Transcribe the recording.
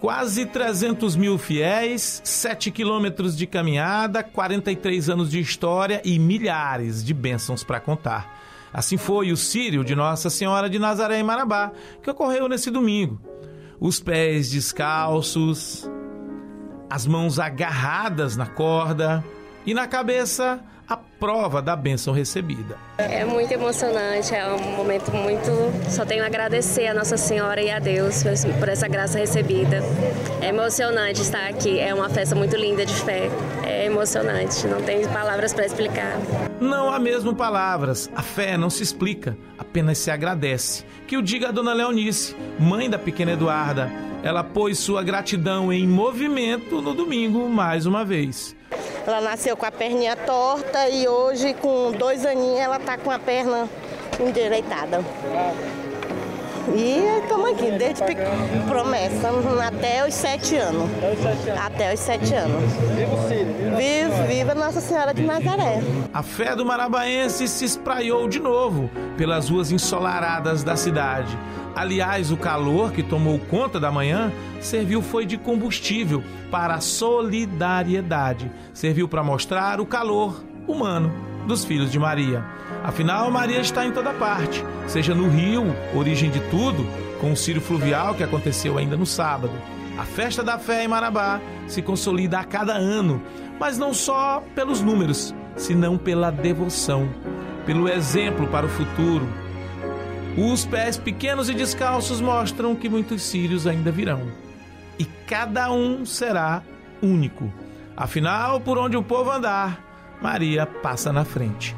Quase 300 mil fiéis, 7 quilômetros de caminhada, 43 anos de história e milhares de bênçãos para contar. Assim foi o Sírio de Nossa Senhora de Nazaré em Marabá, que ocorreu nesse domingo. Os pés descalços, as mãos agarradas na corda e na cabeça prova da bênção recebida. É muito emocionante, é um momento muito. Só tenho a agradecer a Nossa Senhora e a Deus por essa graça recebida. É emocionante estar aqui, é uma festa muito linda de fé. É emocionante, não tem palavras para explicar. Não há mesmo palavras, a fé não se explica, apenas se agradece. Que o diga a dona Leonice, mãe da pequena Eduarda. Ela pôs sua gratidão em movimento no domingo mais uma vez. Ela nasceu com a perninha torta e hoje, com dois aninhos, ela tá com a perna endireitada. E aqui, desde promessa, até os sete anos. Até os sete anos. Viva, viva Nossa Senhora de Nazaré. A fé do marabaense se espraiou de novo pelas ruas ensolaradas da cidade. Aliás, o calor que tomou conta da manhã serviu foi de combustível para a solidariedade. Serviu para mostrar o calor humano dos filhos de Maria. Afinal, Maria está em toda parte, seja no rio, origem de tudo, com o Círio Fluvial que aconteceu ainda no sábado. A festa da fé em Marabá se consolida a cada ano, mas não só pelos números, senão pela devoção, pelo exemplo para o futuro. Os pés pequenos e descalços mostram que muitos sírios ainda virão. E cada um será único. Afinal, por onde o povo andar, Maria passa na frente.